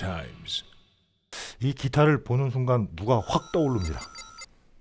times. 이 기타를 보는 순간 누가 확 떠오릅니다.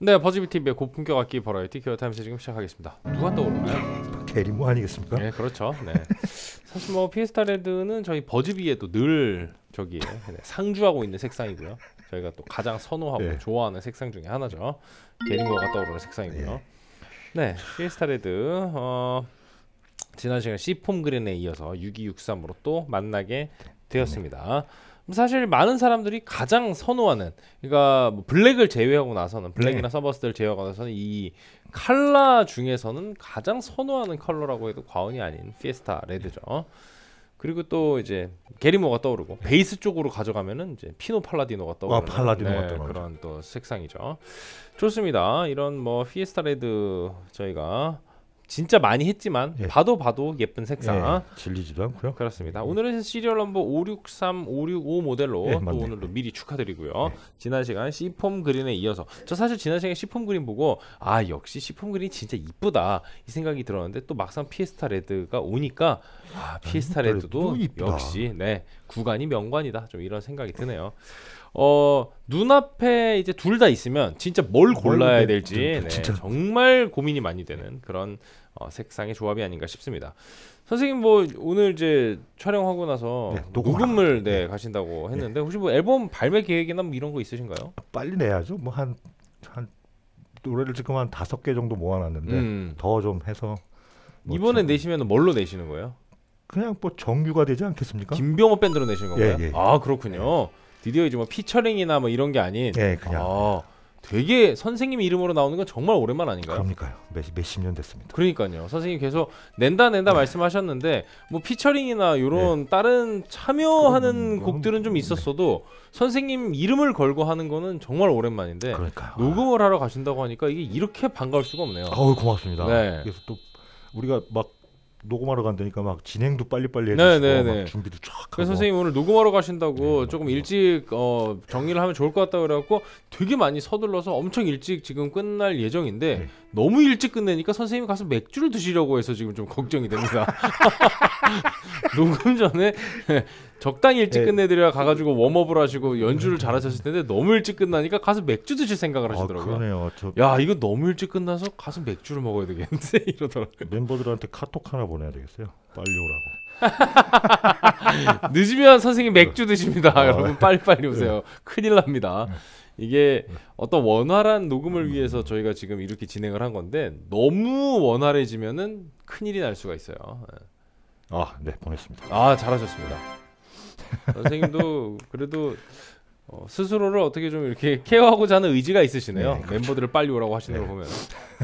네, 버즈비 TV의 고품격 악기 버라이티 Gear Times 지금 시작하겠습니다. 누가 떠오르나요? 게리 무어 아니겠습니까? 네, 그렇죠. 네. 사실 뭐 Fiesta Red는 저희 버즈비에 도 늘 저기 네, 상주하고 있는 색상이고요. 저희가 또 가장 선호하고 네. 좋아하는 색상 중에 하나죠. 게리 무어가 떠오르는 색상이고요. 네, Fiesta Red 어, 지난 시간 seafoam green에 이어서 6263으로 또 만나게 되었습니다. 사실 많은 사람들이 가장 선호하는 그러니까 뭐 블랙을 제외하고 나서는 블랙이나 네. sunburst를 제외하고 나서는 이 칼라 중에서는 가장 선호하는 컬러라고 해도 과언이 아닌 Fiesta Red죠. 그리고 또 이제 게리 무어가 떠오르고 베이스 쪽으로 가져가면은 이제 피노 팔라디노가 떠오르는 팔라디노가 네, 떠오르죠. 그런 또 색상이죠. 좋습니다. 이런 뭐 Fiesta Red 저희가 진짜 많이 했지만 예. 봐도 봐도 예쁜 색상 예, 질리지도 않고요. 그렇습니다. 오늘은 serial number 563, 565 모델로 예, 또 맞네요. 오늘도 미리 축하드리고요. 지난 시간 seafoam green에 이어서 저 사실 지난 시간에 seafoam green 보고 아 역시 seafoam green이 진짜 이쁘다 이 생각이 들었는데 또 막상 Fiesta Red가 오니까 아 Fiesta Red도 Red도. 역시 네 구관이 명관이다 좀 이런 생각이 드네요. 어 눈앞에 이제 둘 다 있으면 진짜 뭘뭘 골라야 네, 될지 네, 네. 정말 고민이 많이 되는 그런 어, 색상의 조합이 아닌가 싶습니다. 선생님 뭐 오늘 이제 촬영하고 나서 네, 녹음을 녹음을 네, 가신다고 했는데 혹시 뭐 앨범 발매 계획이나 뭐 이런 거 있으신가요? 빨리 내야죠. 뭐 한 한 노래를 지금 한 다섯 개 정도 모아놨는데 음. 더좀 해서 뭐 이번에 좀- 내시면 뭘로 내시는 거예요? 그냥 뭐 정규가 되지 않겠습니까? 김병호 밴드로 내시는 건가요? 예, 예. 아 그렇군요. 드디어 이제 뭐 피처링이나 뭐 이런 게 아닌 예, 그냥 아 되게 선생님 이름으로 나오는 건 정말 오랜만 아닌가요? 그러니까요. 몇 몇십 년 됐습니다. 그러니까요. 선생님 계속 낸다 낸다 말씀하셨는데 뭐 피처링이나 이런 다른 참여하는 곡들은 좀 네. 있었어도 선생님 이름을 걸고 하는 거는 정말 오랜만인데 그러니까요. 녹음을 하러 가신다고 하니까 이게 이렇게 반가울 수가 없네요. 아우 고맙습니다. 네. 그래서 또 우리가 막 녹음하러 간다니까 막 진행도 빨리빨리 네, 해주시고 네, 막 네. 준비도 쫙 하고 그래서 선생님 오늘 녹음하러 가신다고 네, 조금 네. 일찍 어, 정리를 하면 좋을 것 같다 그래갖고 되게 많이 서둘러서 엄청 일찍 지금 끝날 예정인데 네. 너무 일찍 끝내니까 선생님이 가서 맥주를 드시려고 해서 지금 좀 걱정이 됩니다. 녹음 전에 적당히 일찍 네. 끝내드려야 가가지고 웜업을 하시고 연주를 잘하셨을 텐데 너무 일찍 끝나니까 가서 맥주 드실 생각을 아, 하시더라고요. 그러네요. 저 야 이거 너무 일찍 끝나서 가서 맥주를 먹어야 되겠는데 이러더라고요. 멤버들한테 카톡 하나 보내야 되겠어요. 빨리 오라고. 늦으면 선생님 맥주 드십니다. 아. 여러분 빨리빨리 오세요. 큰일 납니다. 이게 어떤 원활한 녹음을 위해서 저희가 지금 이렇게 진행을 한 건데 너무 원활해지면은 큰일이 날 수가 있어요. 아, 네 보냈습니다. 아 잘하셨습니다. 선생님도 그래도 어, 스스로를 어떻게 좀 이렇게 케어하고자 하는 의지가 있으시네요. 네, 그렇죠. 멤버들을 빨리 오라고 하시는 걸 네. 보면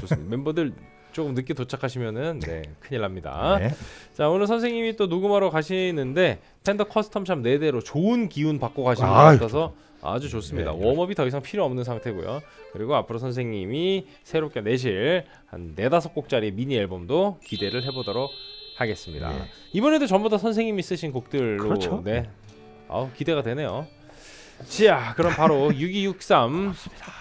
좋습니다. 멤버들 조금 늦게 도착하시면은 네 큰일 납니다. 네. 자 오늘 선생님이 또 녹음하러 가시는데 펜더 custom shop 4대로 좋은 기운 받고 가시는 것 아이, 같아서 아주 좋습니다. 네, warm-up이 더 이상 필요 없는 상태고요. 그리고 앞으로 선생님이 새롭게 내실 한 네다섯 곡짜리 미니 앨범도 기대를 해보도록 하겠습니다. 예. 이번에도 전부 다 선생님이 쓰신 곡들로 그렇죠. 네. 아우 기대가 되네요. 자, 그럼 바로 6263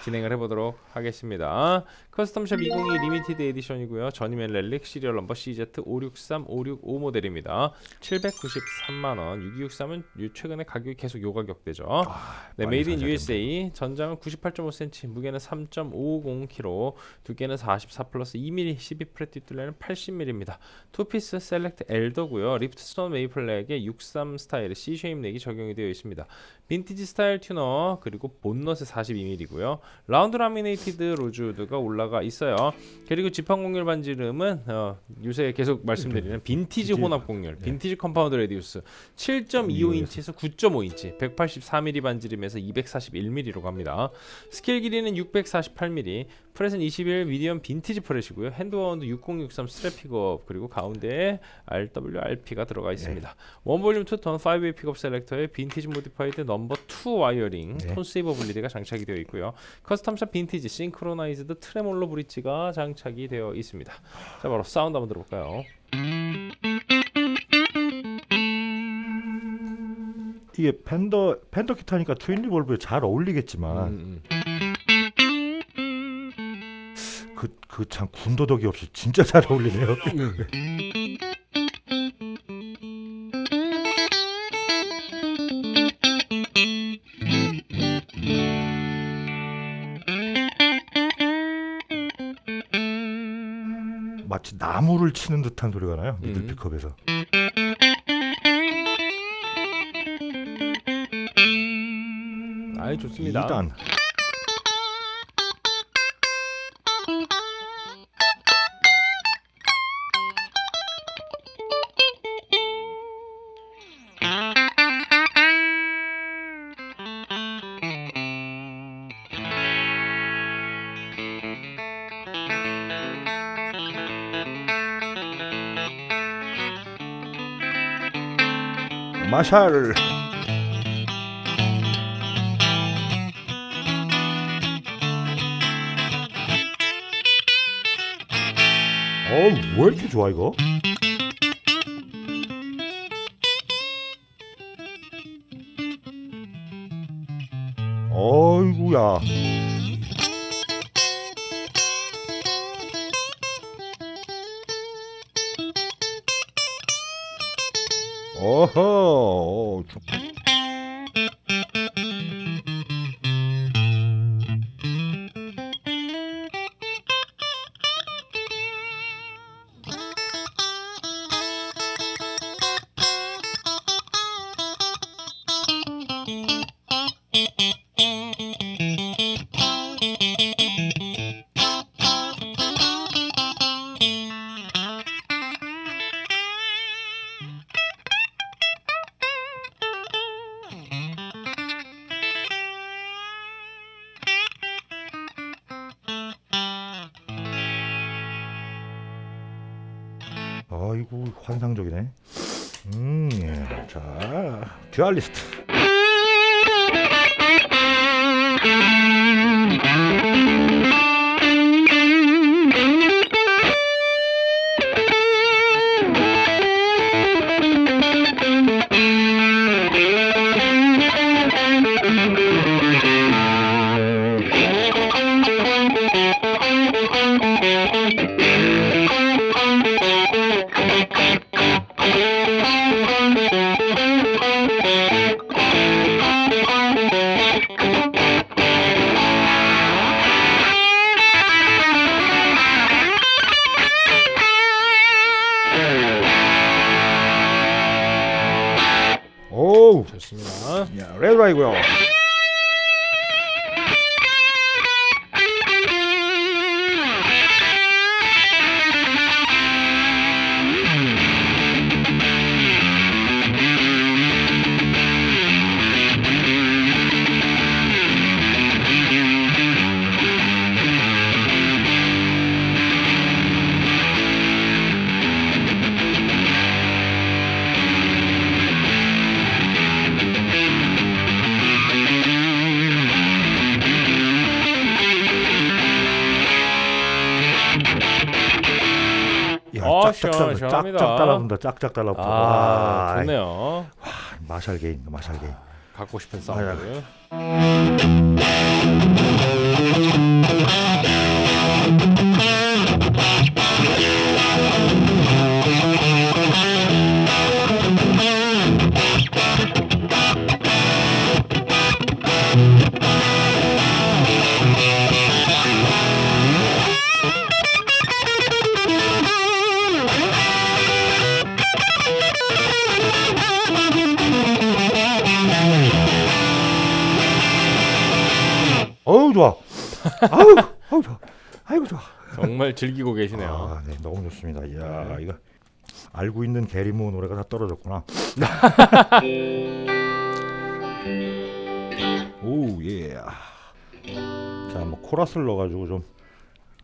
진행을 해보도록 하겠습니다. custom shop 2022 limited edition이고요. Journeyman Relic serial number CZ563 565 모델입니다. 793만 원. 6263은 최근에 가격이 계속 요 가격대죠. 네, Made in USA 전장은 98.5cm, 무게는 3.550kg, 두께는 44 플러스 2mm, 12 fret 뒷둘레는 80mm입니다. two-piece select alder고요. rift sawn maple neck에 63 스타일의 C 쉐입 넥이 적용이 되어 있습니다. vintage style tuner 그리고 bone nut에 42mm고요. round laminated rosewood가 올라가 있어요. 그리고 지판 곡률 반지름은 어, 요새 계속 말씀드리는 빈티지 혼합 곡률, 네. vintage compound radius 7.25인치에서 9.5인치, 184mm 반지름에서 241mm로 갑니다. 스케일 길이는 648mm, fret은 21 medium vintage fret이고요. hand-wound 6063 Strat pickup 그리고 가운데에 RWRP가 들어가 있습니다. one volume two tone 5-way pickup selector에 vintage modified number 2 wiring 네. tone saver bleed가 장착이 되어 있고요. custom shop vintage synchronized tremolo bridge가 장착이 되어 있습니다. 자 바로 사운드 한번 들어볼까요? 이게 펜더 펜더 기타니까 Twin Reverb에 잘 어울리겠지만 음, 음. 그그 참 군더더기 없이 진짜 잘 어울리네요. 나무를 치는 듯한 소리가 나요. 미들 음. 픽업에서. 아이 좋습니다. 2단. 마샬. 어, 왜 이렇게 좋아 이거? 어허. 좀- 자, 듀얼리스트. 야, 어, 짝짝 시원- 달라, 시원합니다. 짝짝 달라붙는다, 짝짝 달라붙어. 아 와, 좋네요. 마샬 gain, 마샬 gain. 갖고 싶은 아, 사운드. 어 아우, 아우 좋아. 아이고 좋아. 정말 즐기고 계시네요. 아, 네, 너무 좋습니다. 이야, 이거 알고 있는 게리모 노래가 다 떨어졌구나. 오, 예. 자, 뭐 코러스를 넣어가지고 좀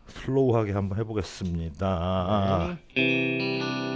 슬로우하게 한번 해보겠습니다. 음.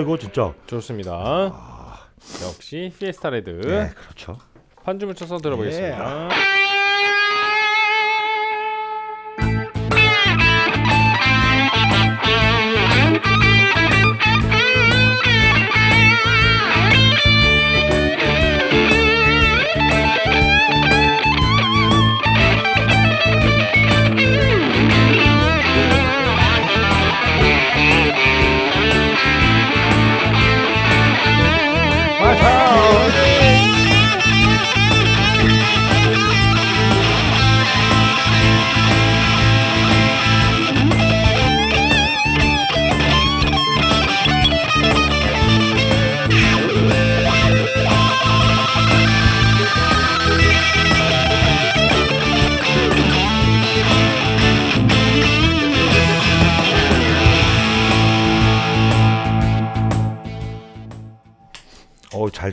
이거 진짜. 좋습니다. 아, 역시 피에스타 레드 네 그렇죠. 판줌을 쳐서 들어보겠습니다. 어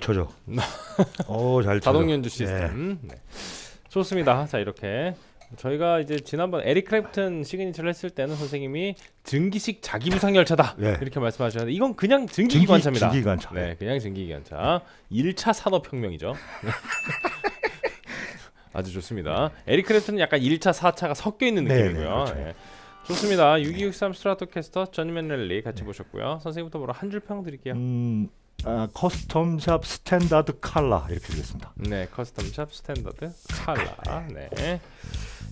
쳐져. 어잘 쳐져. 자동 연주 시스템. 네. 좋습니다. 자 이렇게 저희가 이제 지난번 에릭 클랩튼 signature를 했을 때는 선생님이 증기식 자기부상 열차다 네. 이렇게 말씀하셨는데 이건 그냥 증기 증기-. 증기 기관차. 네, 그냥 증기 기관차. 1차 산업혁명이죠. 아주 좋습니다. 에릭 클랩튼은 약간 1차, 4차가 섞여 있는 네, 느낌이고요. 네, 그렇죠. 예. 좋습니다. 6263 Stratocaster Journeyman Relic 같이 보셨고요. 선생님부터 뭐라 한 줄 평 드릴게요. 음, 아, custom shop standard color 이렇게 되겠습니다. 네, custom shop standard color. 네.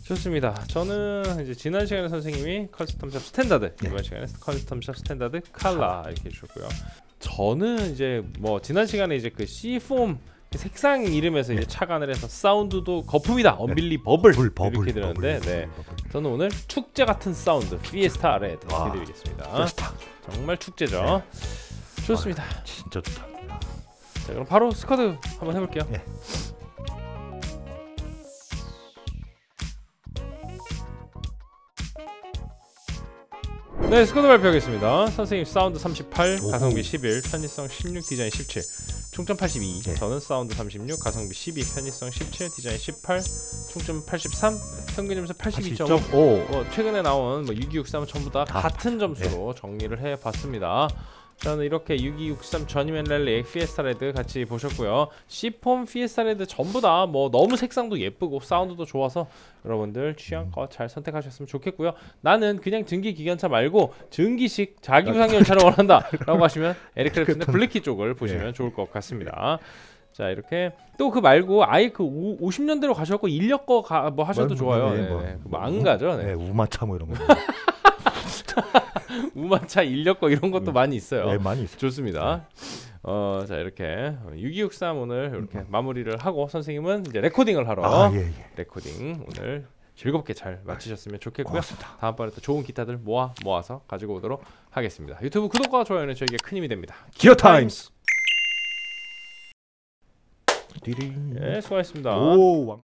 좋습니다. 저는 이제 지난 시간에 선생님이 custom shop standard 네. 이번 시간에 custom shop standard color 이렇게 해주셨고요. 저는 이제 뭐 지난 시간에 이제 그 seafoam 그 색상 이름에서 이제 착안을 해서 사운드도 거품이다 unbelie-bubble 네. 버블 이렇게 들었는데 버블, 네. bubble, bubble. 저는 오늘 축제 같은 사운드 Fiesta Red 와. 이렇게 드리겠습니다. Festa. 정말 축제죠. 좋습니다. 진짜 좋다. 자 그럼 바로 스코어 한번 해볼게요. 예. 네 스코어 발표하겠습니다. 선생님 사운드 38, 오호. 가성비 11, 편의성 16, 디자인 17, 총점 82. 네. 저는 사운드 36, 가성비 12, 편의성 17, 디자인 18, 총점 83, 평균 점수 82.5. 어, 최근에 나온 뭐 6263은 전부 다 다 같은 점수로 정리를 해봤습니다. 저는 이렇게 6263 Journeyman Relic Fiesta Red 같이 보셨고요. seafoam Fiesta Red 전부 다 뭐 너무 색상도 예쁘고 사운드도 좋아서 여러분들 취향껏 잘 선택하셨으면 좋겠고요. 나는 그냥 증기 기관차 말고 증기식 자기부상 열차를 원한다 라고 하시면 에릭 클랩튼의 Blackie 쪽을 보시면 좋을 것 같습니다. 자 이렇게 또 그 말고 아예 그 50년대로 가셔갖고 인력거 뭐 하셔도 뭐, 좋아요. 네, 네, 뭐, 네. 그안 가죠. 네. 네, 우마차 뭐 이런 거. 우마차 인력거 이런 것도 음. 많이 있어요. 네, 많이 있어요. 좋습니다. 어, 자 이렇게 6263 오늘 이렇게 마무리를 하고 선생님은 이제 레코딩을 하러 아, 예, 예. 레코딩 오늘 즐겁게 잘 마치셨으면 좋겠고요. 고맙습니다. 다음번에 또 좋은 기타들 모아 모아서 가지고 오도록 하겠습니다. 유튜브 구독과 좋아요는 저에게 큰 힘이 됩니다. Gear Times. 예, 수고하셨습니다. 오, 왕.